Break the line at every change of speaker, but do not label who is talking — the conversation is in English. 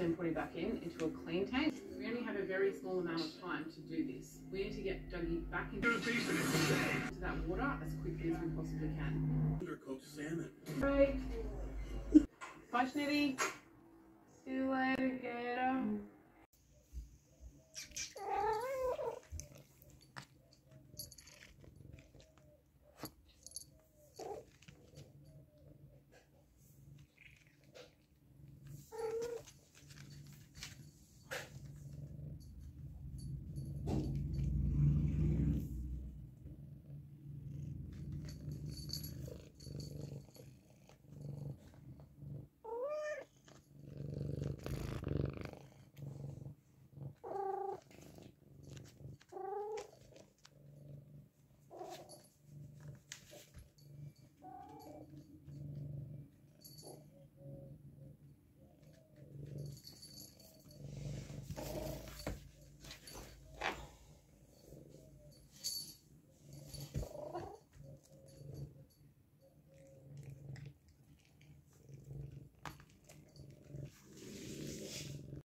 and then put it back in into a clean tank. We only have a very small amount of time to do this. We need to get Dougie back into, into that water as quickly as we possibly can.
Undercooked salmon.
Right. Bye, Schnitty. See you later, guys.